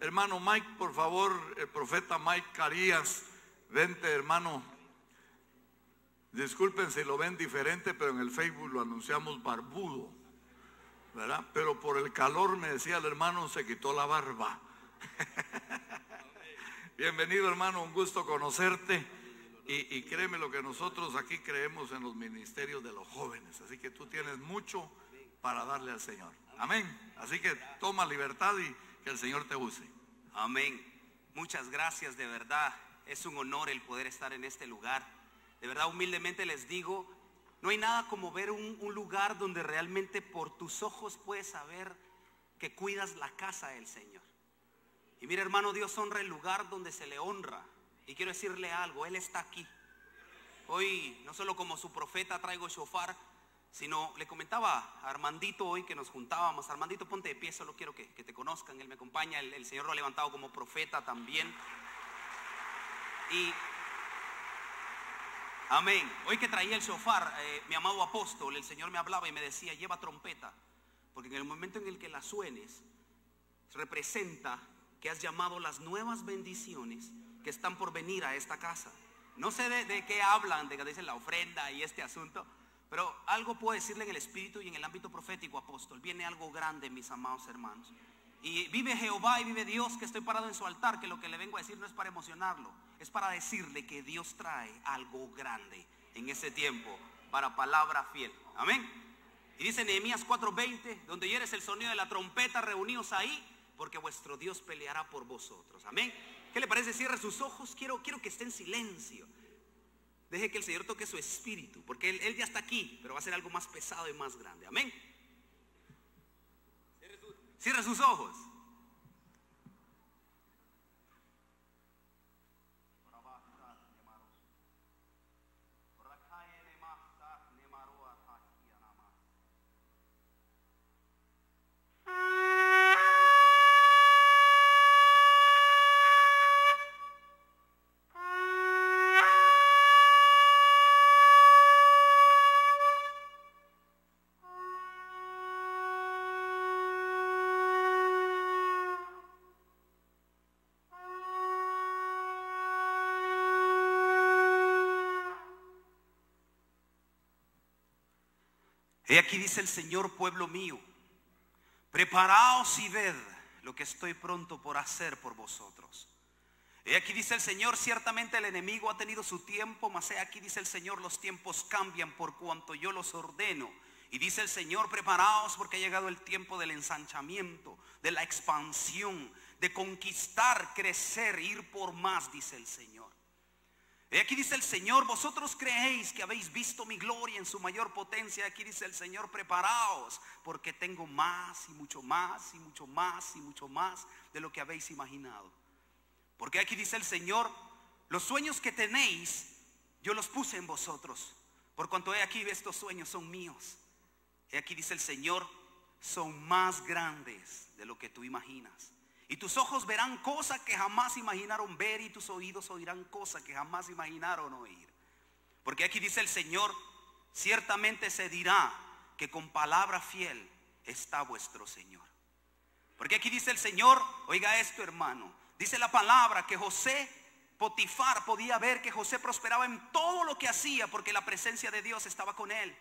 Hermano Mike, por favor, el profeta Mike Carías, vente hermano. Disculpen si lo ven diferente, pero en el Facebook lo anunciamos barbudo, ¿verdad? Pero por el calor, me decía el hermano, se quitó la barba. Bienvenido hermano, un gusto conocerte. Y, y, créeme lo que nosotros aquí creemos en los ministerios de los jóvenes. Así que tú tienes mucho para darle al Señor. Amén. Así que toma libertad y que el Señor te use. Amén. Muchas gracias, de verdad. Es un honor el poder estar en este lugar. De verdad, humildemente les digo, no hay nada como ver un, lugar donde realmente por tus ojos puedes saber que cuidas la casa del Señor. Y mira, hermano, Dios honra el lugar donde se le honra. Y quiero decirle algo, Él está aquí. Hoy, no solo como su profeta traigo shofar, sino le comentaba a Armandito hoy que nos juntábamos, Armandito ponte de pie, solo quiero que, que te conozcan, él me acompaña, el, Señor lo ha levantado como profeta también. Y, amén, hoy que traía el shofar, eh, mi amado apóstol, el Señor me hablaba y me decía, lleva trompeta, porque en el momento en el que la suenes, representa que has llamado las nuevas bendiciones que están por venir a esta casa. No sé de, de qué hablan, de que dicen la ofrenda y este asunto, pero algo puedo decirle en el espíritu y en el ámbito profético, apóstol. Viene algo grande, mis amados hermanos. Y vive Jehová y vive Dios que estoy parado en su altar, que lo que le vengo a decir no es para emocionarlo, es para decirle que Dios trae algo grande en ese tiempo para palabra fiel. Amén. Y dice Nehemías 4:20, donde eres el sonido de la trompeta, reunidos ahí, porque vuestro Dios peleará por vosotros. Amén. ¿Qué le parece? Cierre sus ojos. Quiero, quiero que esté en silencio. Deje que el Señor toque su espíritu, porque él, él, ya está aquí, pero va a ser algo más pesado y más grande. Amén. Cierre sus ojos. He aquí dice el Señor, pueblo mío, preparaos y ved lo que estoy pronto por hacer por vosotros. He aquí dice el Señor, ciertamente el enemigo ha tenido su tiempo, mas he aquí dice el Señor, los tiempos cambian por cuanto yo los ordeno. Y dice el Señor, preparaos porque ha llegado el tiempo del ensanchamiento, de la expansión, de conquistar, crecer, ir por más, dice el Señor. Y aquí dice el Señor, vosotros creéis que habéis visto mi gloria en su mayor potencia. Aquí dice el Señor, preparaos, porque tengo más y mucho más y mucho más y mucho más de lo que habéis imaginado. Porque aquí dice el Señor, los sueños que tenéis, yo los puse en vosotros. Por cuanto he aquí, estos sueños son míos. Y aquí dice el Señor, son más grandes de lo que tú imaginas. Y tus ojos verán cosas que jamás imaginaron ver y tus oídos oirán cosas que jamás imaginaron oír. Porque aquí dice el Señor, ciertamente se dirá que con palabra fiel está vuestro Señor. Porque aquí dice el Señor, oiga esto hermano, dice la palabra que José Potifar podía ver que José prosperaba en todo lo que hacía porque la presencia de Dios estaba con él.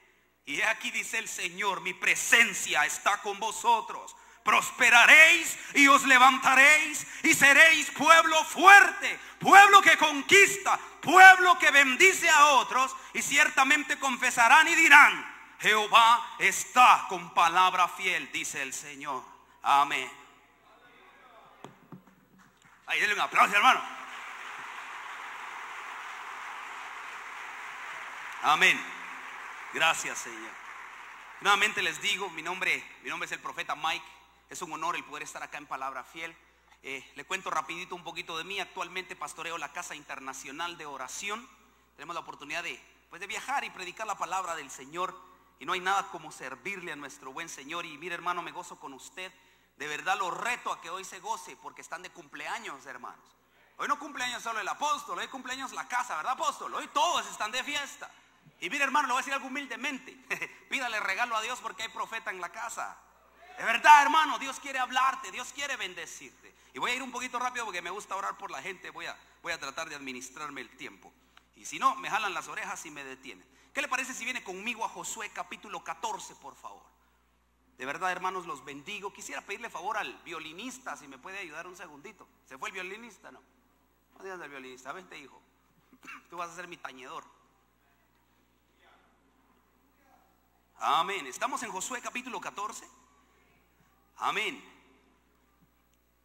Y aquí dice el Señor, mi presencia está con vosotros prosperaréis y os levantaréis y seréis pueblo fuerte, pueblo que conquista, pueblo que bendice a otros y ciertamente confesarán y dirán, Jehová está con palabra fiel, dice el Señor. Amén. Ahí denle un aplauso, hermano. Amén. Gracias, Señor. Nuevamente les digo, mi nombre, mi nombre es el profeta Mike. Es un honor el poder estar acá en Palabra Fiel. Eh, le cuento rapidito un poquito de mí. Actualmente pastoreo la Casa Internacional de Oración. Tenemos la oportunidad de, pues, de viajar y predicar la palabra del Señor. Y no hay nada como servirle a nuestro buen Señor. Y mire hermano, me gozo con usted. De verdad lo reto a que hoy se goce porque están de cumpleaños, hermanos. Hoy no cumpleaños solo el apóstol, hoy cumpleaños la casa, ¿verdad apóstol? Hoy todos están de fiesta. Y mire hermano, le voy a decir algo humildemente. Pídale regalo a Dios porque hay profeta en la casa. De verdad, hermano, Dios quiere hablarte, Dios quiere bendecirte. Y voy a ir un poquito rápido porque me gusta orar por la gente, voy a, voy a tratar de administrarme el tiempo. Y si no, me jalan las orejas y me detienen. ¿Qué le parece si viene conmigo a Josué capítulo 14, por favor? De verdad, hermanos, los bendigo. Quisiera pedirle favor al violinista, si me puede ayudar un segundito. ¿Se fue el violinista? No. No digas del violinista, vente, hijo. Tú vas a ser mi tañedor. Amén. Estamos en Josué capítulo 14. Amén.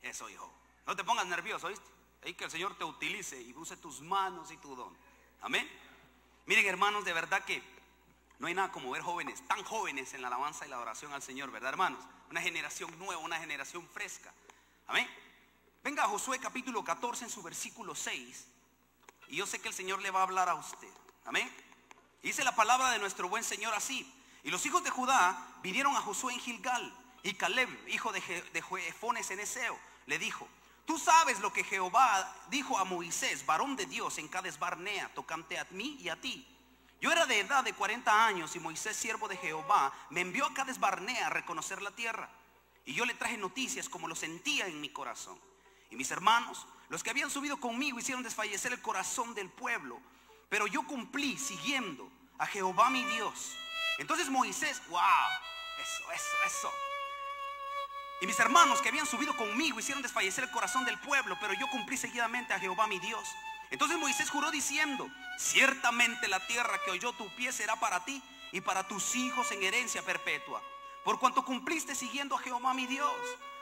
Eso, hijo. No te pongas nervioso, ¿oíste? Ahí que el Señor te utilice y use tus manos y tu don. Amén. Miren, hermanos, de verdad que no hay nada como ver jóvenes, tan jóvenes en la alabanza y la adoración al Señor, ¿verdad, hermanos? Una generación nueva, una generación fresca. Amén. Venga a Josué capítulo 14 en su versículo 6. Y yo sé que el Señor le va a hablar a usted. Amén. Dice la palabra de nuestro buen Señor así. Y los hijos de Judá vinieron a Josué en Gilgal. Y Caleb, hijo de, Je de Jefones en Eseo, le dijo, tú sabes lo que Jehová dijo a Moisés, varón de Dios, en Cades Barnea, tocante a mí y a ti. Yo era de edad de 40 años y Moisés, siervo de Jehová, me envió a Cades Barnea a reconocer la tierra. Y yo le traje noticias como lo sentía en mi corazón. Y mis hermanos, los que habían subido conmigo, hicieron desfallecer el corazón del pueblo. Pero yo cumplí siguiendo a Jehová mi Dios. Entonces Moisés, wow, eso, eso, eso. Y mis hermanos que habían subido conmigo hicieron desfallecer el corazón del pueblo, pero yo cumplí seguidamente a Jehová mi Dios. Entonces Moisés juró diciendo, ciertamente la tierra que oyó tu pie será para ti y para tus hijos en herencia perpetua, por cuanto cumpliste siguiendo a Jehová mi Dios.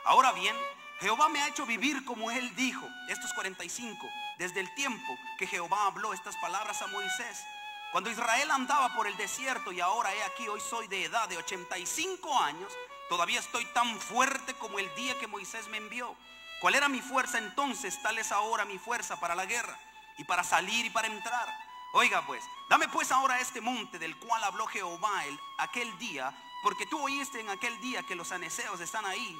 Ahora bien, Jehová me ha hecho vivir como él dijo, estos 45, desde el tiempo que Jehová habló estas palabras a Moisés. Cuando Israel andaba por el desierto y ahora he aquí, hoy soy de edad de 85 años, todavía estoy tan fuerte como el día que Moisés me envió. ¿Cuál era mi fuerza entonces? Tal es ahora mi fuerza para la guerra y para salir y para entrar. Oiga pues, dame pues ahora este monte del cual habló Jehová el, aquel día, porque tú oíste en aquel día que los aneseos están ahí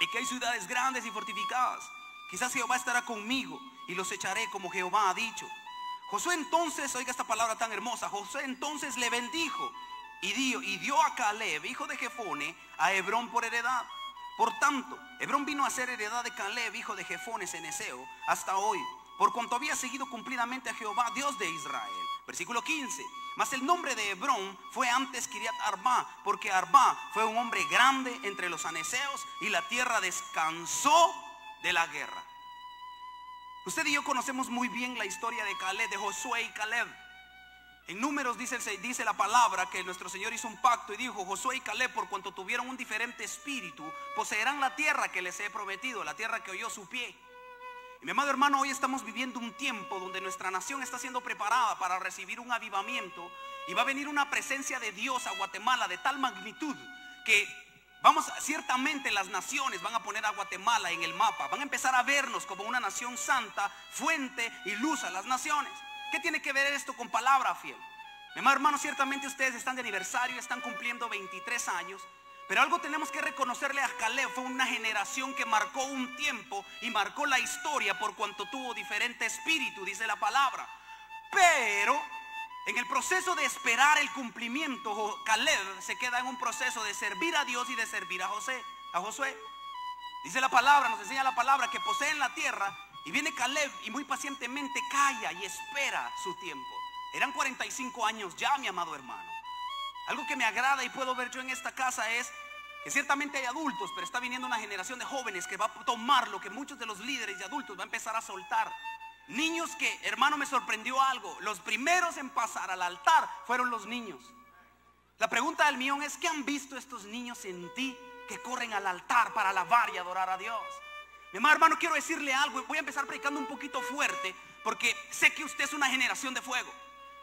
y que hay ciudades grandes y fortificadas. Quizás Jehová estará conmigo y los echaré como Jehová ha dicho. Josué entonces, oiga esta palabra tan hermosa, Josué entonces le bendijo y dio, y dio a Caleb, hijo de Jefone, a Hebrón por heredad. Por tanto, Hebrón vino a ser heredad de Caleb, hijo de Jefones en Eseo, hasta hoy por cuanto había seguido cumplidamente a Jehová, Dios de Israel. Versículo 15. Mas el nombre de Hebrón fue antes Kiriat Arba, porque Arba fue un hombre grande entre los aneseos y la tierra descansó de la guerra. Usted y yo conocemos muy bien la historia de Caleb, de Josué y Caleb. En números dice, la palabra que nuestro Señor hizo un pacto y dijo, Josué y Caleb, por cuanto tuvieron un diferente espíritu, poseerán la tierra que les he prometido, la tierra que oyó su pie. Mi amado hermano, hoy estamos viviendo un tiempo donde nuestra nación está siendo preparada para recibir un avivamiento y va a venir una presencia de Dios a Guatemala de tal magnitud que vamos, ciertamente las naciones van a poner a Guatemala en el mapa, van a empezar a vernos como una nación santa, fuente y luz a las naciones. ¿Qué tiene que ver esto con palabra fiel? Mi hermano, ciertamente ustedes están de aniversario, están cumpliendo 23 años. Pero algo tenemos que reconocerle a Caleb, fue una generación que marcó un tiempo y marcó la historia por cuanto tuvo diferente espíritu, dice la palabra. Pero en el proceso de esperar el cumplimiento, Caleb se queda en un proceso de servir a Dios y de servir a José, a Josué. Dice la palabra, nos enseña la palabra que poseen la tierra y viene Caleb y muy pacientemente calla y espera su tiempo. Eran 45 años ya, mi amado hermano. Algo que me agrada y puedo ver yo en esta casa es que ciertamente hay adultos, pero está viniendo una generación de jóvenes que va a tomar lo que muchos de los líderes y adultos va a empezar a soltar. Niños que, hermano, me sorprendió algo. Los primeros en pasar al altar fueron los niños. La pregunta del millón es, ¿qué han visto estos niños en ti que corren al altar para alabar y adorar a Dios? Mi hermano, hermano, quiero decirle algo. Voy a empezar predicando un poquito fuerte porque sé que usted es una generación de fuego.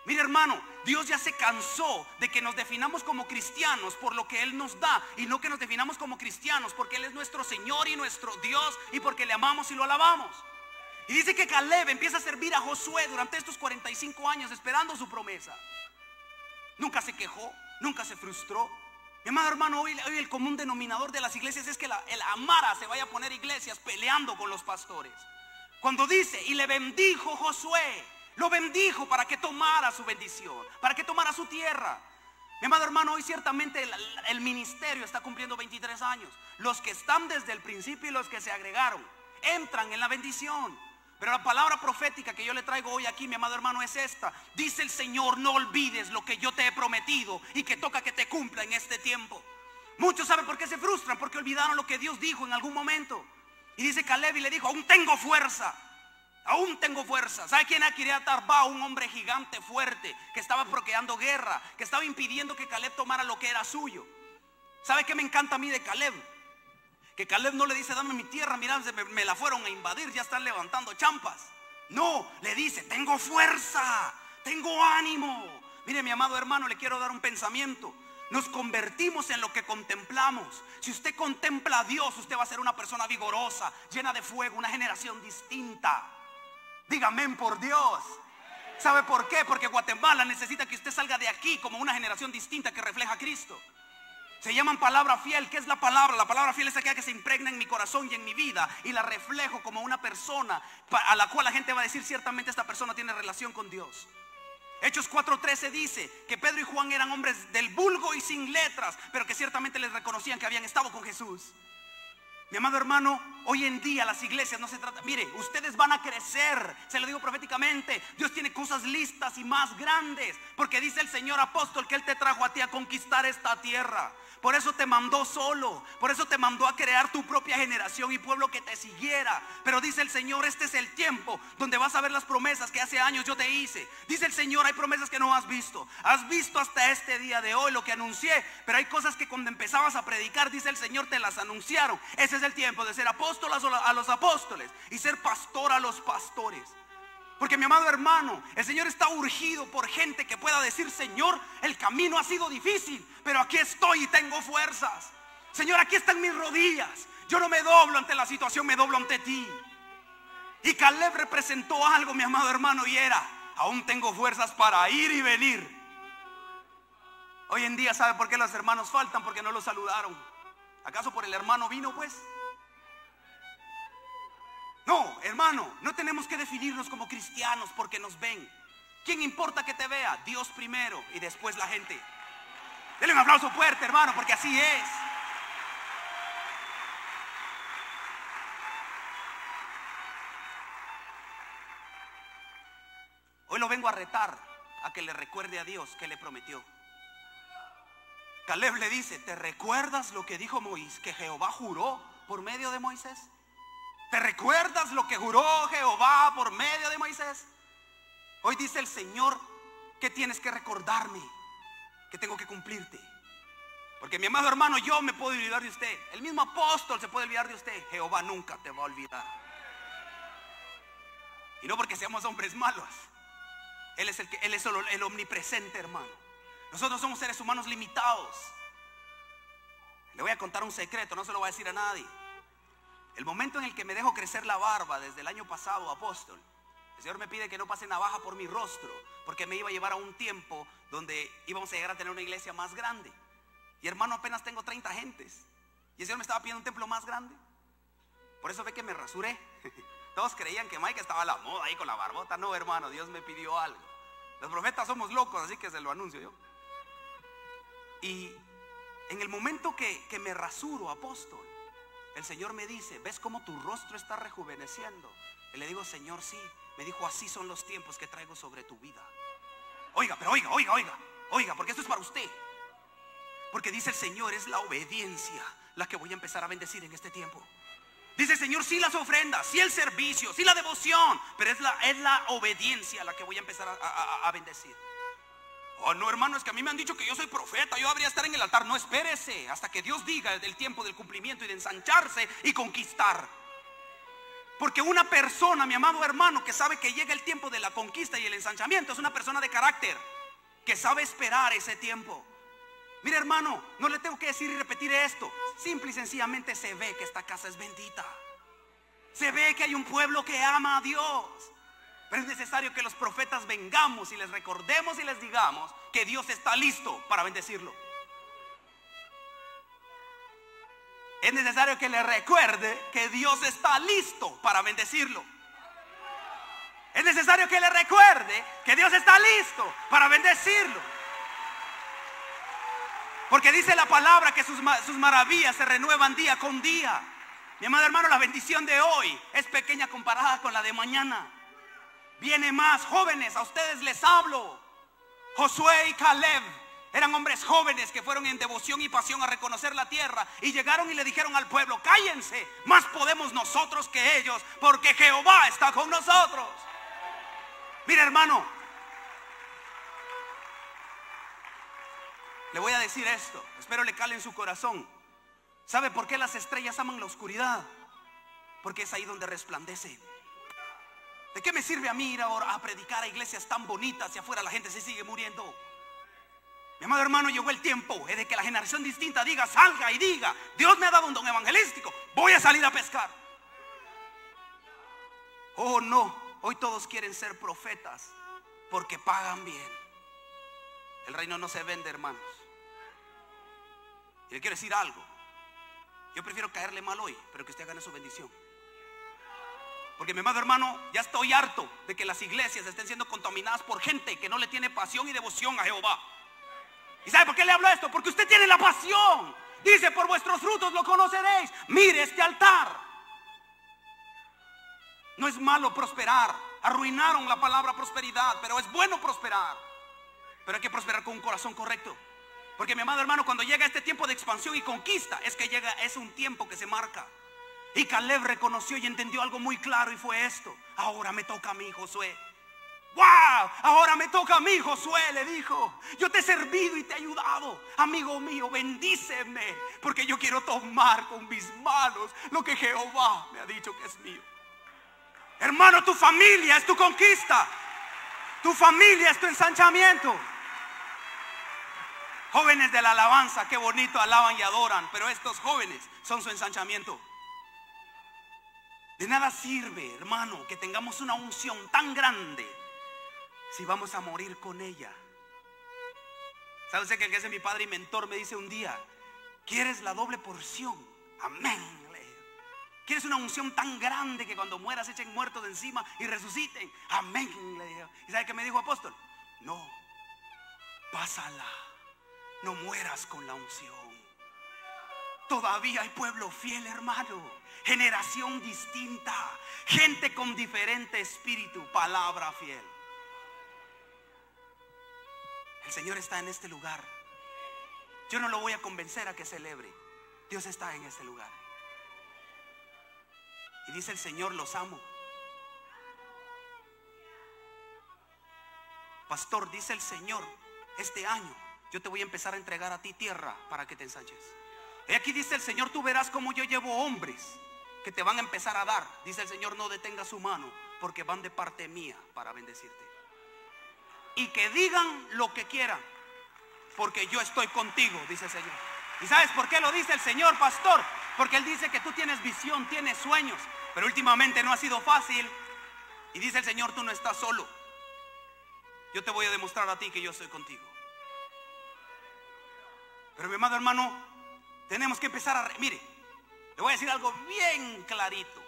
Mire hermano, Dios ya se cansó de que nos definamos como cristianos por lo que Él nos da y no que nos definamos como cristianos porque Él es nuestro Señor y nuestro Dios y porque le amamos y lo alabamos. Y dice que Caleb empieza a servir a Josué durante estos 45 años esperando su promesa. Nunca se quejó, nunca se frustró. Mi amado hermano, hoy, el común denominador de las iglesias es que el Amara se vaya a poner iglesias peleando con los pastores. Cuando dice, y le bendijo Josué, lo bendijo para que tomara su bendición, para que tomara su tierra. Mi amado hermano, hoy ciertamente el, ministerio está cumpliendo 23 años. Los que están desde el principio y los que se agregaron entran en la bendición. Pero la palabra profética que yo le traigo hoy aquí, mi amado hermano, es esta. Dice el Señor, no olvides lo que yo te he prometido y que toca que te cumpla en este tiempo. Muchos saben por qué se frustran, porque olvidaron lo que Dios dijo en algún momento. Y dice Caleb y le dijo, aún tengo fuerza. Aún tengo fuerza. ¿Sabe quién era Kiriat Arba? Un hombre gigante, fuerte, que estaba procreando guerra, que estaba impidiendo que Caleb tomara lo que era suyo. ¿Sabe qué me encanta a mí de Caleb? Que Caleb no le dice, dame mi tierra, mira, me, me la fueron a invadir, ya están levantando champas. No, le dice, tengo fuerza, tengo ánimo. Mire, mi amado hermano, le quiero dar un pensamiento. Nos convertimos en lo que contemplamos. Si usted contempla a Dios, usted va a ser una persona vigorosa, llena de fuego, una generación distinta. Dígame por Dios. ¿Sabe por qué? Porque Guatemala necesita que usted salga de aquí como una generación distinta que refleja a Cristo. Se llaman palabra fiel. ¿Qué es la palabra? La palabra fiel es aquella que se impregna en mi corazón y en mi vida y la reflejo como una persona a la cual la gente va a decir ciertamente esta persona tiene relación con Dios. Hechos 4:13 dice que Pedro y Juan eran hombres del vulgo y sin letras, pero que ciertamente les reconocían que habían estado con Jesús. Mi amado hermano, hoy en día las iglesias no se trata, mire, ustedes van a crecer, se lo digo proféticamente, Dios tiene cosas listas y más grandes, porque dice el Señor apóstol que Él te trajo a ti a conquistar esta tierra. Por eso te mandó solo. Por eso te mandó a crear tu propia generación y pueblo que te siguiera. Pero dice el Señor, este es el tiempo donde vas a ver las promesas que hace años yo te hice. Dice el Señor, hay promesas que no has visto. Has visto hasta este día de hoy lo que anuncié. Pero hay cosas que cuando empezabas a predicar, dice el Señor, te las anunciaron. Ese es el tiempo de ser apóstol a los apóstoles y ser pastor a los pastores. Porque mi amado hermano, el Señor está urgido por gente que pueda decir, Señor, el camino ha sido difícil, pero aquí estoy y tengo fuerzas. Señor, aquí están mis rodillas. Yo no me doblo ante la situación, me doblo ante ti. Y Caleb representó algo, mi amado hermano, y era, aún tengo fuerzas para ir y venir. Hoy en día, ¿sabe por qué los hermanos faltan? Porque no los saludaron. ¿Acaso por el hermano vino, pues? No, hermano, no tenemos que definirnos como cristianos porque nos ven. ¿Quién importa que te vea? Dios primero y después la gente. Denle un aplauso fuerte, hermano, porque así es. Hoy lo vengo a retar a que le recuerde a Dios que le prometió. Caleb le dice, ¿te recuerdas lo que dijo Moisés, que Jehová juró por medio de Moisés? ¿Te recuerdas lo que juró Jehová por medio de Moisés? Hoy dice el Señor que tienes que recordarme, que tengo que cumplirte. Porque mi amado hermano, yo me puedo olvidar de usted. El mismo apóstol se puede olvidar de usted. Jehová nunca te va a olvidar. Y no porque seamos hombres malos. Él es el, que, él es el omnipresente, hermano. Nosotros somos seres humanos limitados. Le voy a contar un secreto, no se lo voy a decir a nadie. El momento en el que me dejo crecer la barba desde el año pasado, apóstol, el Señor me pide que no pase navaja por mi rostro, porque me iba a llevar a un tiempo donde íbamos a llegar a tener una iglesia más grande. Y hermano, apenas tengo 30 gentes. Y el Señor me estaba pidiendo un templo más grande. Por eso ve que me rasuré. Todos creían que Mike estaba a la moda ahí con la barbota. No, hermano, Dios me pidió algo. Los profetas somos locos, así que se lo anuncio yo. Y en el momento que, que me rasuro, apóstol, el Señor me dice, ¿ves cómo tu rostro está rejuveneciendo? Y le digo, Señor, sí. Me dijo, así son los tiempos que traigo sobre tu vida. Oiga, pero oiga, oiga, oiga, oiga, porque esto es para usted. Porque dice el Señor, es la obediencia la que voy a empezar a bendecir en este tiempo. Dice el Señor, sí las ofrendas, sí el servicio, sí la devoción, pero es la, es la obediencia la que voy a empezar a, a bendecir. Oh, no, hermano, es que a mí me han dicho que yo soy profeta, yo habría estar en el altar. No, espérese hasta que Dios diga del tiempo del cumplimiento y de ensancharse y conquistar. Porque una persona, mi amado hermano, que sabe que llega el tiempo de la conquista y el ensanchamiento, es una persona de carácter, que sabe esperar ese tiempo. Mire hermano, no le tengo que decir y repetir esto. Simple y sencillamente se ve que esta casa es bendita. Se ve que hay un pueblo que ama a Dios. Pero es necesario que los profetas vengamos y les recordemos y les digamos que Dios está listo para bendecirlo. Es necesario que le recuerde que Dios está listo para bendecirlo. Es necesario que le recuerde que Dios está listo para bendecirlo. Porque dice la palabra que sus, sus maravillas se renuevan día con día. Mi amado hermano, la bendición de hoy es pequeña comparada con la de mañana. Viene más, jóvenes, a ustedes les hablo. Josué y Caleb eran hombres jóvenes que fueron en devoción y pasión a reconocer la tierra y llegaron y le dijeron al pueblo, cállense, más podemos nosotros que ellos, porque Jehová está con nosotros. Mira hermano, le voy a decir esto, espero le cale en su corazón. ¿Sabe por qué las estrellas aman la oscuridad? Porque es ahí donde resplandecen. ¿De qué me sirve a mí ir ahora a predicar a iglesias tan bonitas y afuera la gente se sigue muriendo? Mi amado hermano, llegó el tiempo de que la generación distinta diga, salga y diga, Dios me ha dado un don evangelístico, voy a salir a pescar. Oh no, hoy todos quieren ser profetas porque pagan bien. El reino no se vende, hermanos. Y le quiero decir algo. Yo prefiero caerle mal hoy, pero que usted gane su bendición. Porque mi amado hermano, ya estoy harto de que las iglesias estén siendo contaminadas por gente que no le tiene pasión y devoción a Jehová. ¿Y sabe por qué le hablo esto? Porque usted tiene la pasión. Dice, por vuestros frutos lo conoceréis. Mire este altar. No es malo prosperar. Arruinaron la palabra prosperidad, pero es bueno prosperar. Pero hay que prosperar con un corazón correcto. Porque mi amado hermano, cuando llega este tiempo de expansión y conquista, es que llega, es un tiempo que se marca. Y Caleb reconoció y entendió algo muy claro y fue esto. Ahora me toca a mí, Josué. ¡Wow! Ahora me toca a mí, Josué, le dijo. Yo te he servido y te he ayudado. Amigo mío, bendíceme. Porque yo quiero tomar con mis manos lo que Jehová me ha dicho que es mío. Hermano, tu familia es tu conquista. Tu familia es tu ensanchamiento. Jóvenes de la alabanza, qué bonito alaban y adoran, pero estos jóvenes son su ensanchamiento. De nada sirve, hermano, que tengamos una unción tan grande si vamos a morir con ella. ¿Sabe usted que ese mi padre y mentor me dice un día, ¿quieres la doble porción? Amén. ¿Quieres una unción tan grande que cuando mueras echen muertos de encima y resuciten? Amén. ¿Y sabe qué me dijo apóstol? No, pásala no mueras con la unción. Todavía hay pueblo fiel, hermano. Generación distinta. Gente con diferente espíritu. Palabra fiel. El Señor está en este lugar. Yo no lo voy a convencer a que celebre. Dios está en este lugar. Y dice el Señor, los amo. Pastor, dice el Señor, este año yo te voy a empezar a entregar a ti tierra para que te ensanches. Y aquí dice el Señor, tú verás como yo llevo hombres que te van a empezar a dar. Dice el Señor, no detenga su mano, porque van de parte mía para bendecirte. Y que digan lo que quieran, porque yo estoy contigo, dice el Señor. ¿Y sabes por qué lo dice el Señor, pastor? Porque Él dice que tú tienes visión, tienes sueños, pero últimamente no ha sido fácil. Y dice el Señor, tú no estás solo. Yo te voy a demostrar a ti que yo estoy contigo. Pero mi amado hermano, tenemos que empezar a... Mire, le voy a decir algo bien clarito.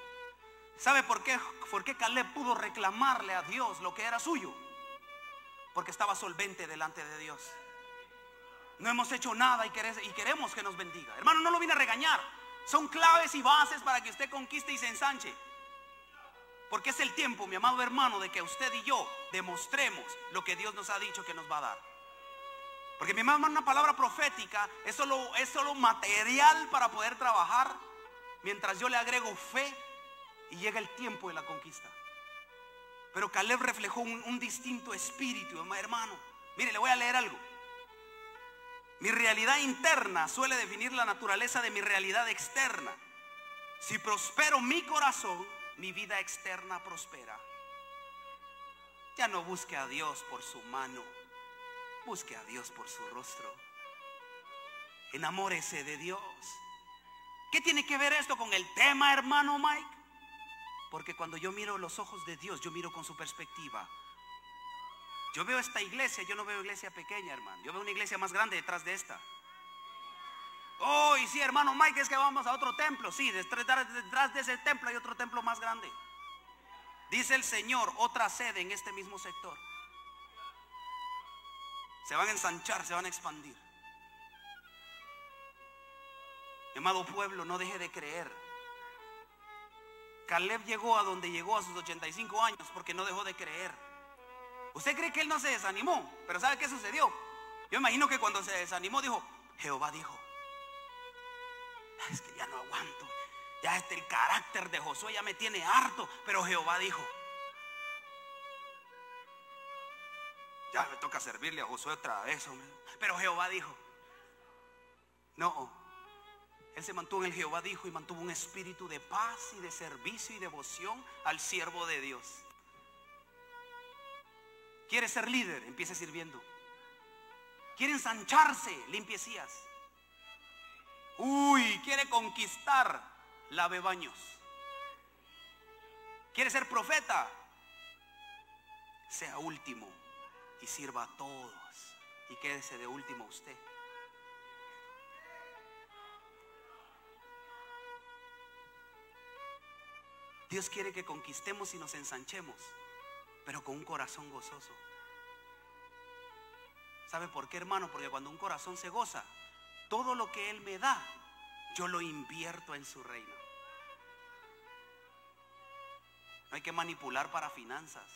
¿Sabe por qué, por qué Caleb pudo reclamarle a Dios lo que era suyo? Porque estaba solvente delante de Dios. No hemos hecho nada y, y queremos que nos bendiga. Hermano, no lo vine a regañar. Son claves y bases para que usted conquiste y se ensanche. Porque es el tiempo, mi amado hermano, de que usted y yo demostremos lo que Dios nos ha dicho que nos va a dar. Porque mi hermano, una palabra profética es solo, es solo material para poder trabajar mientras yo le agrego fe y llega el tiempo de la conquista. Pero Caleb reflejó un, un distinto espíritu, hermano. Mire, le voy a leer algo. Mi realidad interna suele definir la naturaleza de mi realidad externa. Si prospero mi corazón, mi vida externa prospera. Ya no busque a Dios por su mano Busque a Dios por su rostro. Enamórese de Dios. ¿Qué tiene que ver esto con el tema, hermano Mike? Porque cuando yo miro los ojos de Dios, yo miro con su perspectiva. Yo veo esta iglesia, yo no veo iglesia pequeña, hermano. Yo veo una iglesia más grande detrás de esta. Oh, y sí, hermano Mike, es que vamos a otro templo. Sí, detrás de ese templo hay otro templo más grande. Dice el Señor, otra sede en este mismo sector se van a ensanchar, se van a expandir. Mi amado pueblo, no deje de creer. Caleb llegó a donde llegó a sus 85 años porque no dejó de creer. ¿Usted cree que él no se desanimó? Pero ¿sabe qué sucedió? Yo imagino que cuando se desanimó dijo, Jehová dijo, es que ya no aguanto. Ya este el carácter de Josué ya me tiene harto, pero Jehová dijo, ya me toca servirle a Josué otra vez, hombre. Pero Jehová dijo, no, él se mantuvo en el Jehová dijo y mantuvo un espíritu de paz y de servicio y devoción al siervo de Dios. ¿Quiere ser líder? Empiece sirviendo. ¿Quiere ensancharse? Limpiecías. Uy, quiere conquistar lave baños. ¿Quiere ser profeta? Sea último y sirva a todos. Y quédese de último usted. Dios quiere que conquistemos y nos ensanchemos, pero con un corazón gozoso. ¿Sabe por qué, hermano? Porque cuando un corazón se goza, todo lo que Él me da, yo lo invierto en su reino. No hay que manipular para finanzas.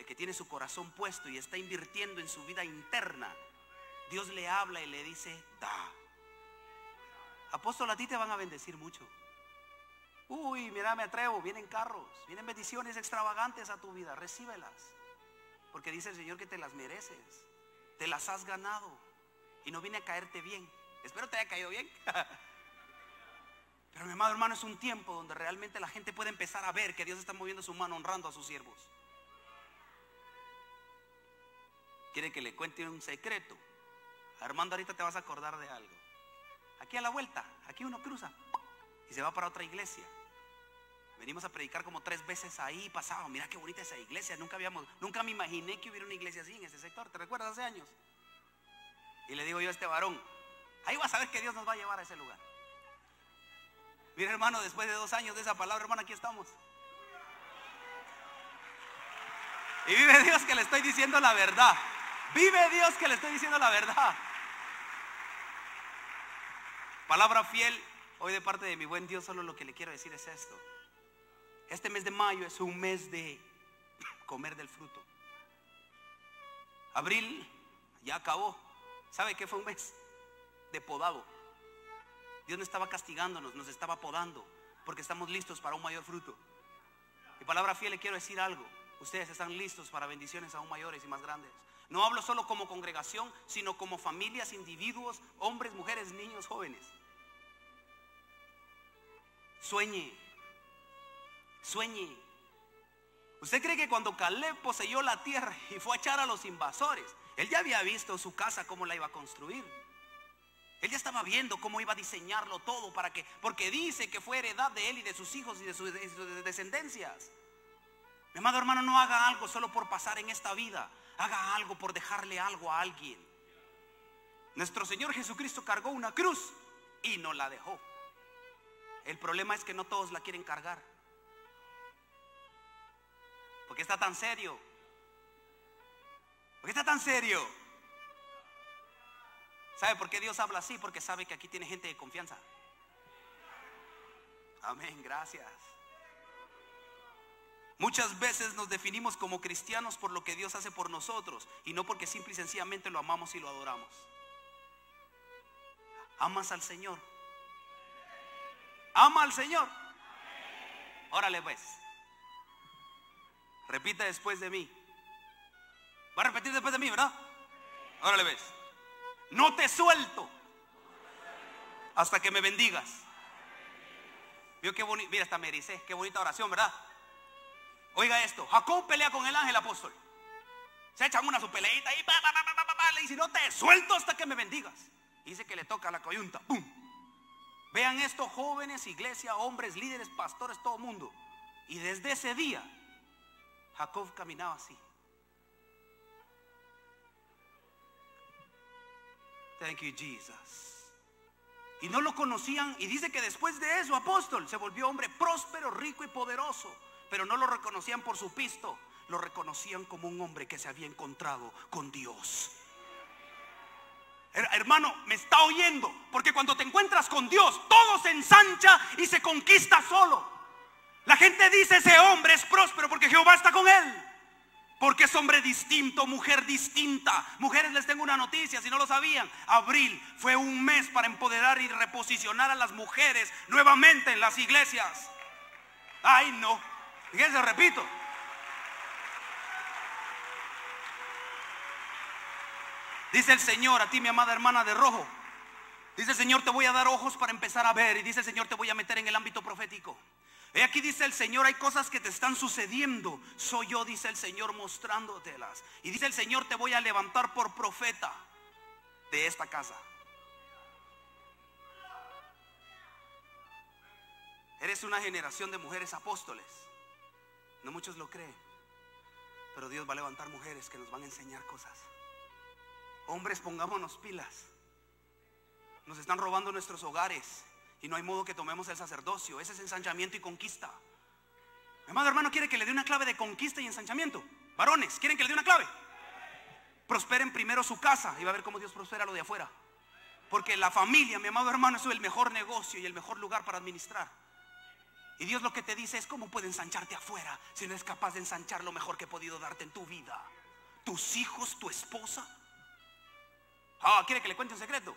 El que tiene su corazón puesto y está invirtiendo en su vida interna, Dios le habla y le dice, da. Apóstol, a ti te van a bendecir mucho. Uy, mira, me atrevo, vienen carros, vienen bendiciones extravagantes a tu vida, recíbelas. Porque dice el Señor que te las mereces, te las has ganado y no viene a caerte bien. Espero te haya caído bien. Pero mi amado hermano, es un tiempo donde realmente la gente puede empezar a ver que Dios está moviendo su mano honrando a sus siervos. Quiere que le cuente un secreto. Armando, ahorita te vas a acordar de algo. Aquí a la vuelta, aquí uno cruza y se va para otra iglesia. Venimos a predicar como tres veces ahí, pasado. Mira qué bonita esa iglesia. Nunca habíamos, nunca me imaginé que hubiera una iglesia así en ese sector. ¿Te recuerdas hace años? Y le digo yo a este varón, ahí vas a ver que Dios nos va a llevar a ese lugar. Mira hermano, después de dos años de esa palabra, hermano, aquí estamos. Y vive Dios que le estoy diciendo la verdad. Vive Dios que le estoy diciendo la verdad. Palabra fiel, hoy de parte de mi buen Dios, solo lo que le quiero decir es esto. Este mes de mayo es un mes de comer del fruto. Abril ya acabó. ¿Sabe qué fue un mes? De podado. Dios no estaba castigándonos, nos estaba podando, porque estamos listos para un mayor fruto. Y palabra fiel, le quiero decir algo. Ustedes están listos para bendiciones aún mayores y más grandes. No hablo solo como congregación, sino como familias, individuos, hombres, mujeres, niños, jóvenes. Sueñe, sueñe. ¿Usted cree que cuando Caleb poseyó la tierra y fue a echar a los invasores, él ya había visto su casa cómo la iba a construir? Él ya estaba viendo cómo iba a diseñarlo todo para que, porque dice que fue heredad de él y de sus hijos y de sus, descendencias. Mi amado hermano, no haga algo solo por pasar en esta vida. Haga algo por dejarle algo a alguien. Nuestro Señor Jesucristo cargó una cruz y no la dejó. El problema es que no todos la quieren cargar. ¿Por qué está tan serio? ¿Por qué está tan serio? ¿Sabe por qué Dios habla así? Porque sabe que aquí tiene gente de confianza. Amén, gracias. Muchas veces nos definimos como cristianos por lo que Dios hace por nosotros y no porque simple y sencillamente lo amamos y lo adoramos. ¿Amas al Señor? ¿Ama al Señor? Órale pues. Repita después de mí. Va a repetir después de mí, ¿verdad? Ahora le ves. No te suelto hasta que me bendigas. Vio qué mira, hasta me ericé, qué bonita oración, ¿verdad? Oiga esto, Jacob pelea con el ángel apóstol. Se echan una su peleita y le dice, no te suelto hasta que me bendigas. dice que le toca la coyunta. Vean esto, jóvenes, iglesia, hombres, líderes, pastores, todo mundo. Y desde ese día Jacob caminaba así. Thank you, Jesus. Y no lo conocían. Y dice que después de eso, apóstol, se volvió hombre próspero, rico y poderoso. Pero no lo reconocían por su pisto. Lo reconocían como un hombre que se había encontrado con Dios. Hermano, me está oyendo. Porque cuando te encuentras con Dios, todo se ensancha y se conquista solo. La gente dice, ese hombre es próspero porque Jehová está con él. Porque es hombre distinto, mujer distinta. Mujeres les tengo una noticia, si no lo sabían. Abril fue un mes para empoderar y reposicionar a las mujeres nuevamente en las iglesias. Ay, no. Fíjense, repito. Dice el Señor a ti, mi amada hermana de rojo. Dice el Señor, te voy a dar ojos para empezar a ver. Y dice el Señor, te voy a meter en el ámbito profético. Y aquí dice el Señor, hay cosas que te están sucediendo. Soy yo, dice el Señor, mostrándotelas. Y dice el Señor, te voy a levantar por profeta de esta casa. Eres una generación de mujeres apóstoles. No muchos lo creen. Pero Dios va a levantar mujeres que nos van a enseñar cosas. Hombres, pongámonos pilas. Nos están robando nuestros hogares. Y no hay modo que tomemos el sacerdocio. Ese es ensanchamiento y conquista. Mi amado hermano quiere que le dé una clave de conquista y ensanchamiento. Varones, ¿quieren que le dé una clave? Prosperen primero su casa y va a ver cómo Dios prospera lo de afuera. Porque la familia, mi amado hermano, es el mejor negocio y el mejor lugar para administrar. Y Dios lo que te dice es cómo puede ensancharte afuera si no es capaz de ensanchar lo mejor que he podido darte en tu vida. Tus hijos, tu esposa. Ah, ¿quiere que le cuente un secreto?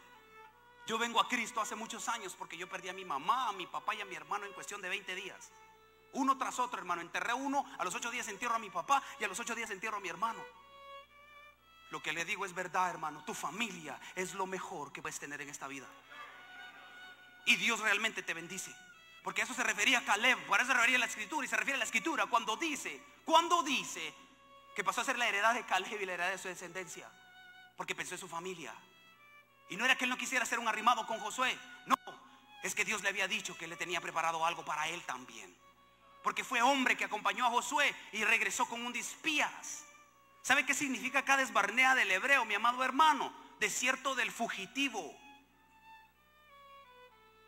Yo vengo a Cristo hace muchos años porque yo perdí a mi mamá, a mi papá y a mi hermano en cuestión de 20 días. Uno tras otro, hermano. Enterré uno, a los ocho días entierro a mi papá y a los ocho días entierro a mi hermano. Lo que le digo es verdad, hermano. Tu familia es lo mejor que puedes tener en esta vida. Y Dios realmente te bendice. Porque a eso se refería a Caleb, por eso se refería a la escritura y se refiere a la escritura cuando dice, cuando dice que pasó a ser la heredad de Caleb y la heredad de su descendencia. Porque pensó en su familia. Y no era que él no quisiera ser un arrimado con Josué. No, es que Dios le había dicho que le tenía preparado algo para él también. Porque fue hombre que acompañó a Josué y regresó con un dispías. ¿Sabe qué significa cada desbarnea del hebreo, mi amado hermano? Desierto del fugitivo.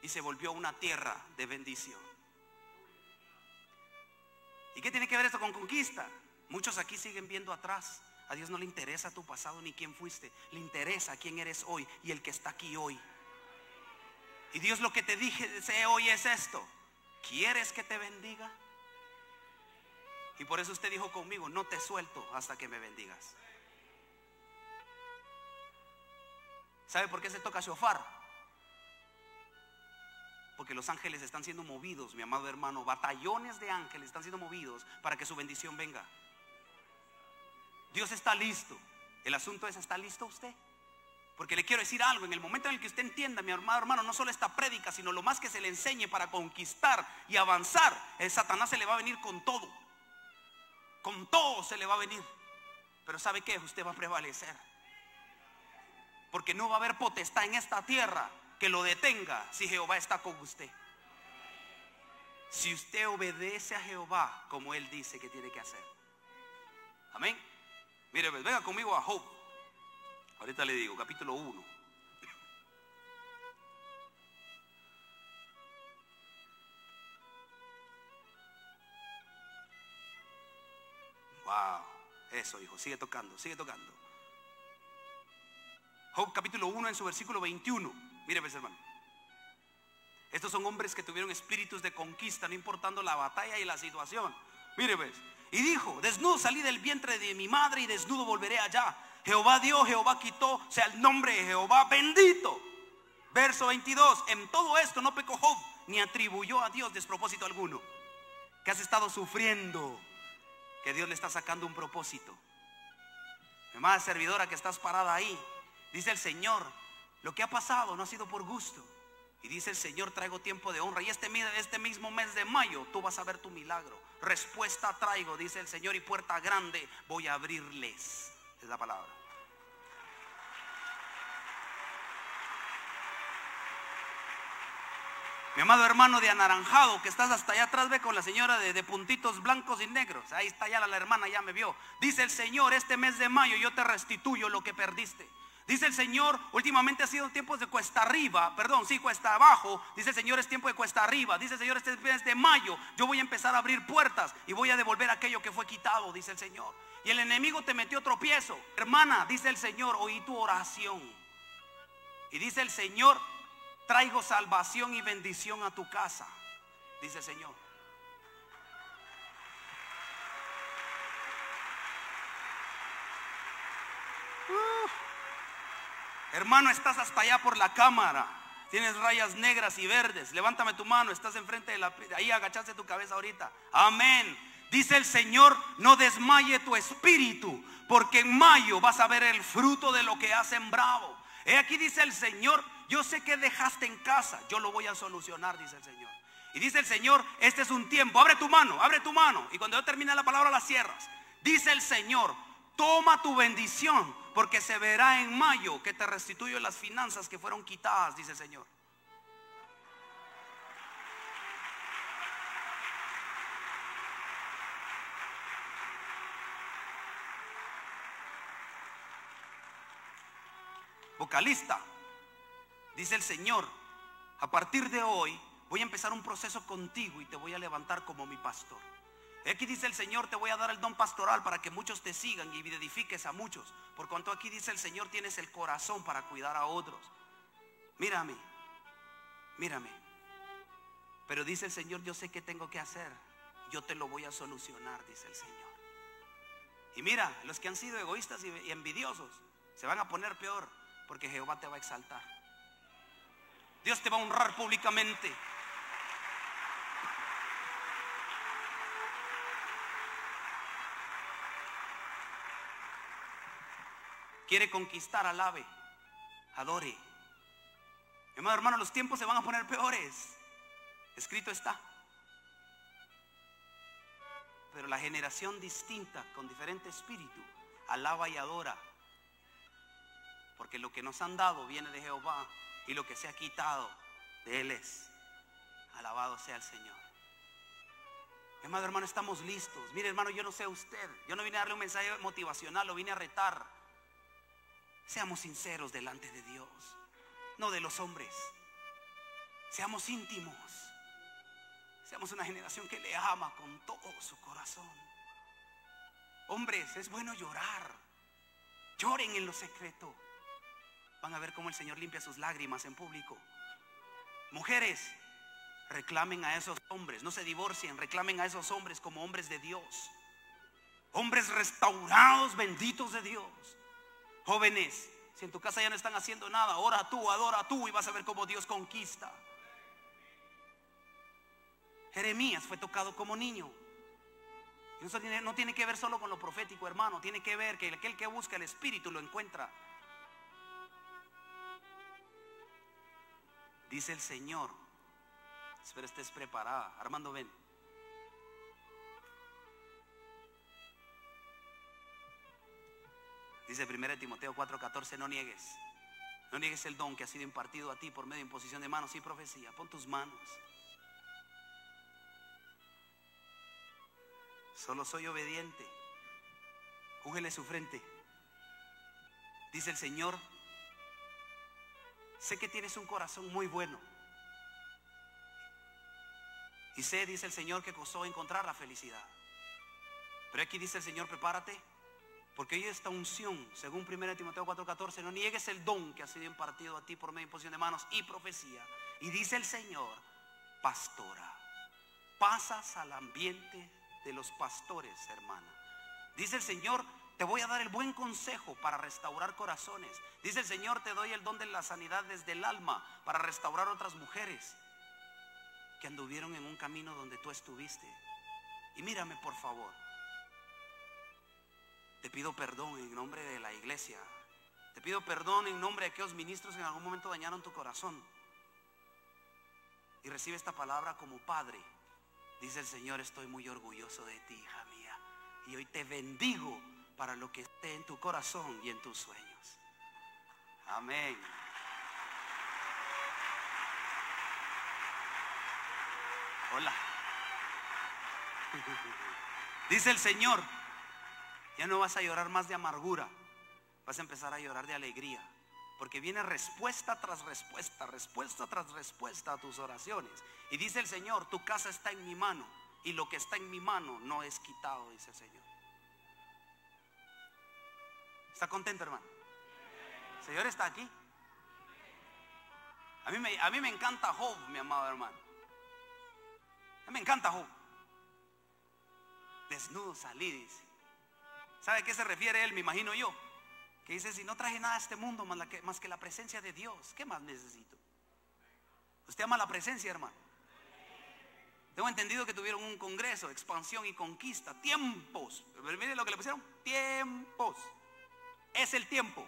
Y se volvió una tierra de bendición. ¿Y qué tiene que ver esto con conquista? Muchos aquí siguen viendo atrás. A Dios no le interesa tu pasado ni quién fuiste. Le interesa quién eres hoy y el que está aquí hoy. Y Dios lo que te dije hoy es esto. ¿Quieres que te bendiga? Y por eso usted dijo conmigo, no te suelto hasta que me bendigas. ¿Sabe por qué se toca shofar? Porque los ángeles están siendo movidos, mi amado hermano. Batallones de ángeles están siendo movidos para que su bendición venga. Dios está listo. El asunto es, ¿está listo usted? Porque le quiero decir algo, en el momento en el que usted entienda, mi hermano, hermano, no solo esta prédica, sino lo más que se le enseñe para conquistar y avanzar, el Satanás se le va a venir con todo. Con todo se le va a venir. Pero ¿sabe qué? Usted va a prevalecer. Porque no va a haber potestad en esta tierra que lo detenga si Jehová está con usted. Si usted obedece a Jehová como Él dice que tiene que hacer. Amén. Mire, pues, venga conmigo a Job. Ahorita le digo, capítulo 1. Wow, eso hijo, sigue tocando, sigue tocando. Job capítulo 1 en su versículo 21. Mire, pues hermano. Estos son hombres que tuvieron espíritus de conquista, no importando la batalla y la situación. Mire, pues. Y dijo, desnudo salí del vientre de mi madre y desnudo volveré allá. Jehová dio, Jehová quitó, sea el nombre de Jehová bendito. Verso 22, en todo esto no pecó Job, ni atribuyó a Dios despropósito alguno. Que has estado sufriendo, que Dios le está sacando un propósito. Hermana servidora que estás parada ahí, dice el Señor, lo que ha pasado no ha sido por gusto. Y dice el Señor, traigo tiempo de honra. Y este, este mismo mes de mayo tú vas a ver tu milagro. Respuesta traigo, dice el Señor, y puerta grande voy a abrirles. Es la palabra. Mi amado hermano de anaranjado, que estás hasta allá atrás, ve con la señora de, de, puntitos blancos y negros. Ahí está ya la, la hermana, ya me vio. Dice el Señor, este mes de mayo yo te restituyo lo que perdiste. Dice el Señor, últimamente ha sido tiempos de cuesta arriba, perdón, sí, cuesta abajo. Dice el Señor, es tiempo de cuesta arriba. Dice el Señor, este mes de mayo yo voy a empezar a abrir puertas y voy a devolver aquello que fue quitado, dice el Señor. Y el enemigo te metió tropiezo. Hermana, dice el Señor, oí tu oración. Y dice el Señor, traigo salvación y bendición a tu casa. Dice el Señor. Hermano, estás hasta allá por la cámara. Tienes rayas negras y verdes. Levántame tu mano. Estás enfrente de la... Ahí agachaste tu cabeza ahorita. Amén. Dice el Señor, no desmaye tu espíritu, porque en mayo vas a ver el fruto de lo que has sembrado. He aquí dice el Señor, yo sé que dejaste en casa, yo lo voy a solucionar, dice el Señor. Y dice el Señor, este es un tiempo, abre tu mano, abre tu mano. Y cuando yo termine la palabra la cierras. Dice el Señor, toma tu bendición, porque se verá en mayo que te restituyo las finanzas que fueron quitadas, dice el Señor. vocalista, dice el Señor, a partir de hoy voy a empezar un proceso contigo y te voy a levantar como mi pastor. Aquí dice el Señor, te voy a dar el don pastoral para que muchos te sigan y edifiques a muchos. Por cuanto aquí dice el Señor, tienes el corazón para cuidar a otros. Mírame, mírame. Pero dice el Señor, yo sé qué tengo que hacer. Yo te lo voy a solucionar, dice el Señor. Y mira, los que han sido egoístas y envidiosos se van a poner peor porque Jehová te va a exaltar. Dios te va a honrar públicamente. Quiere conquistar al ave. Adore. Hermano, hermano, los tiempos se van a poner peores. Escrito está. Pero la generación distinta, con diferente espíritu, alaba y adora porque lo que nos han dado viene de Jehová y lo que se ha quitado de Él es. Alabado sea el Señor. Hermano, hermano, estamos listos. Mire, hermano, yo no sé usted. Yo no vine a darle un mensaje motivacional, lo vine a retar. Seamos sinceros delante de Dios, no de los hombres. Seamos íntimos. Seamos una generación que le ama con todo su corazón. Hombres, es bueno llorar. Lloren en lo secreto. Van a ver cómo el Señor limpia sus lágrimas en público. Mujeres, reclamen a esos hombres, no se divorcien, reclamen a esos hombres como hombres de Dios. Hombres restaurados, benditos de Dios. Jóvenes, si en tu casa ya no están haciendo nada, ora tú, adora tú y vas a ver cómo Dios conquista. Jeremías fue tocado como niño. No tiene que ver solo con lo profético, hermano. Tiene que ver que aquel que busca el Espíritu lo encuentra. Dice el Señor. Espero estés preparada. Armando, ven. Dice 1 Timoteo 4:14, no niegues. No niegues el don que ha sido impartido a ti por medio de imposición de manos y profecía. Pon tus manos. Solo soy obediente. Úngele su frente. Dice el Señor, Sé que tienes un corazón muy bueno. Y sé, dice el Señor, que costó encontrar la felicidad. Pero aquí dice el Señor, prepárate, porque hoy esta unción, según 1 Timoteo 4:14, no niegues el don que ha sido impartido a ti por medio de imposición de manos y profecía. Y dice el Señor, pastora, pasas al ambiente de los pastores, hermana. Dice el Señor, te voy a dar el buen consejo para restaurar corazones. Dice el Señor, te doy el don de la sanidad desde el alma para restaurar otras mujeres que anduvieron en un camino donde tú estuviste. Y mírame por favor. Te pido perdón en nombre de la iglesia. Te pido perdón en nombre de aquellos ministros que en algún momento dañaron tu corazón. Y recibe esta palabra como padre. Dice el Señor, estoy muy orgulloso de ti, hija mía. Y hoy te bendigo para lo que esté en tu corazón y en tus sueños. Amén. Hola. Dice el Señor, ya no vas a llorar más de amargura, vas a empezar a llorar de alegría, porque viene respuesta tras respuesta, respuesta tras respuesta a tus oraciones. Y dice el Señor, tu casa está en mi mano, y lo que está en mi mano no es quitado, dice el Señor. ¿Está contento, hermano? ¿El Señor está aquí? A mí me, a mí me encanta Job, mi amado hermano. A mí me encanta Job. Desnudo salí, dice. ¿Sabe a qué se refiere él? Me imagino yo. Que dice, si no traje nada a este mundo más, que, más que la presencia de Dios, ¿qué más necesito? ¿Usted ama la presencia, hermano? Tengo entendido que tuvieron un congreso, expansión y conquista, tiempos. Mire lo que le pusieron, tiempos. Es el tiempo.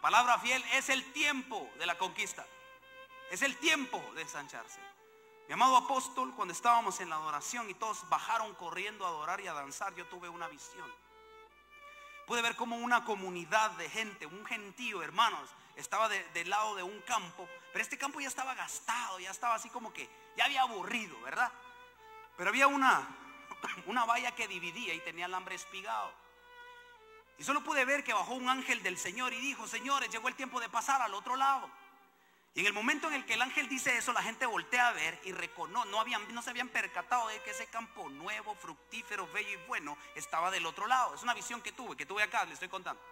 Palabra fiel es el tiempo de la conquista. Es el tiempo de ensancharse. Mi amado apóstol, cuando estábamos en la adoración y todos bajaron corriendo a adorar y a danzar, yo tuve una visión. Pude ver como una comunidad de gente, un gentío, hermanos, estaba del lado de un campo, pero este campo ya estaba gastado, ya estaba así como que ya había aburrido, ¿verdad? Pero había una, una valla que dividía y tenía el hambre espigado. Y solo pude ver que bajó un ángel del Señor y dijo, señores, llegó el tiempo de pasar al otro lado. Y en el momento en el que el ángel dice eso, la gente voltea a ver y reconoce, no, habían, no se habían percatado de que ese campo nuevo, fructífero, bello y bueno estaba del otro lado. Es una visión que tuve, que tuve acá, le estoy contando.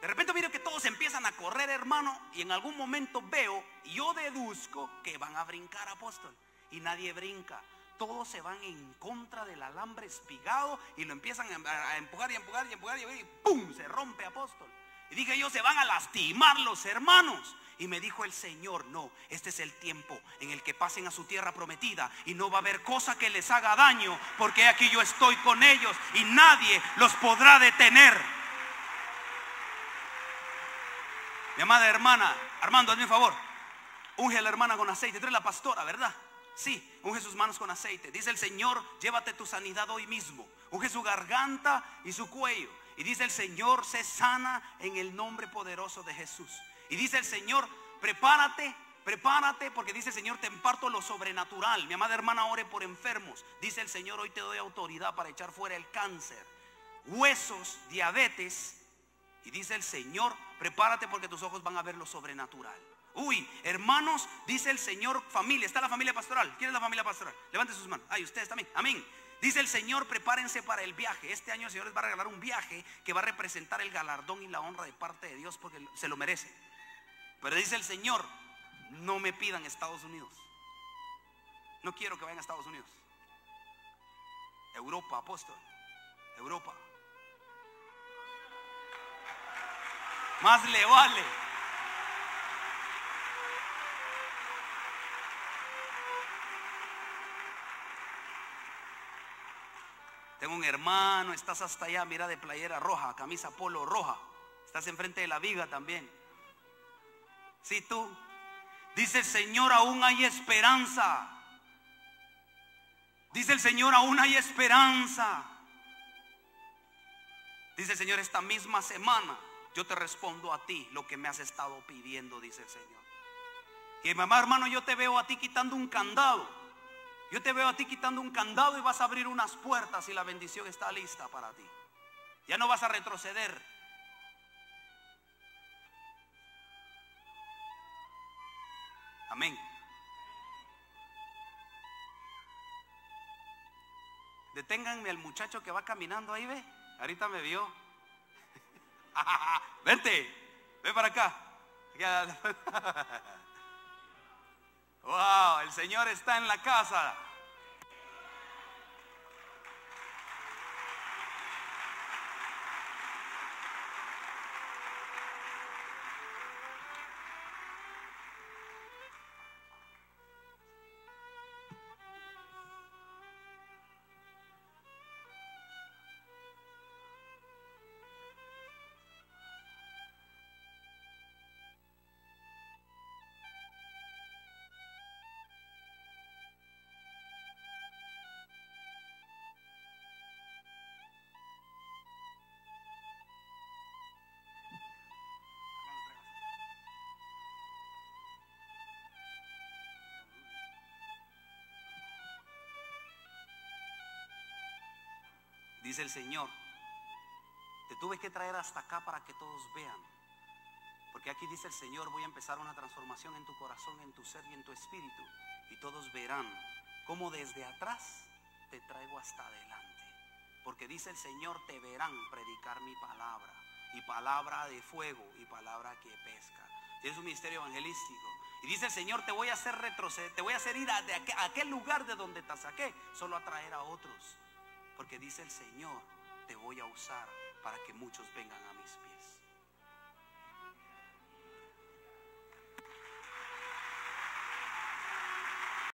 De repente miro que todos empiezan a correr, hermano, y en algún momento veo, y yo deduzco que van a brincar, apóstol. Y nadie brinca. Todos se van en contra del alambre espigado y lo empiezan a empujar y empujar y empujar y ¡pum! Se rompe, apóstol. Y dije yo, se van a lastimar los hermanos. Y me dijo el Señor, no, este es el tiempo en el que pasen a su tierra prometida y no va a haber cosa que les haga daño, porque aquí yo estoy con ellos y nadie los podrá detener. Mi amada hermana, Armando, hazme un favor, unge a la hermana con aceite, trae la pastora, ¿verdad? Sí, unge sus manos con aceite. Dice el Señor, llévate tu sanidad hoy mismo. Unge su garganta y su cuello. Y dice el Señor, se sana en el nombre poderoso de Jesús. Y dice el Señor, prepárate, prepárate, porque dice el Señor, te imparto lo sobrenatural. Mi amada hermana, ore por enfermos. Dice el Señor, hoy te doy autoridad para echar fuera el cáncer, huesos, diabetes. Y dice el Señor, prepárate porque tus ojos van a ver lo sobrenatural. Uy, hermanos, dice el Señor, familia, está la familia pastoral. ¿Quién es la familia pastoral? Levante sus manos. Ay, ustedes también. Amén. Dice el Señor, prepárense para el viaje. Este año el Señor les va a regalar un viaje que va a representar el galardón y la honra de parte de Dios porque se lo merece. Pero dice el Señor, no me pidan Estados Unidos. No quiero que vayan a Estados Unidos. Europa, apóstol. Europa. Más le vale. Tengo un hermano, estás hasta allá, mira de playera roja, camisa polo roja. Estás enfrente de la viga también. Si tú. Dice el Señor, aún hay esperanza. Dice el Señor, aún hay esperanza. Dice el Señor, esta misma semana yo te respondo a ti lo que me has estado pidiendo, dice el Señor. Y mamá, hermano, yo te veo a ti quitando un candado. Yo te veo a ti quitando un candado y vas a abrir unas puertas y la bendición está lista para ti. Ya no vas a retroceder. Amén. Deténganme al muchacho que va caminando ahí, ve. Ahorita me vio. Vente, ve para acá. wow, el Señor está en la casa. Dice el Señor, te tuve que traer hasta acá para que todos vean. Porque aquí dice el Señor, voy a empezar una transformación en tu corazón, en tu ser y en tu espíritu. Y todos verán cómo desde atrás te traigo hasta adelante. Porque dice el Señor, te verán predicar mi palabra. Y palabra de fuego y palabra que pesca. Es un ministerio evangelístico. Y dice el Señor, te voy a hacer retroceder, te voy a hacer ir de a aquel lugar de donde te saqué, solo a traer a otros porque dice el Señor, te voy a usar para que muchos vengan a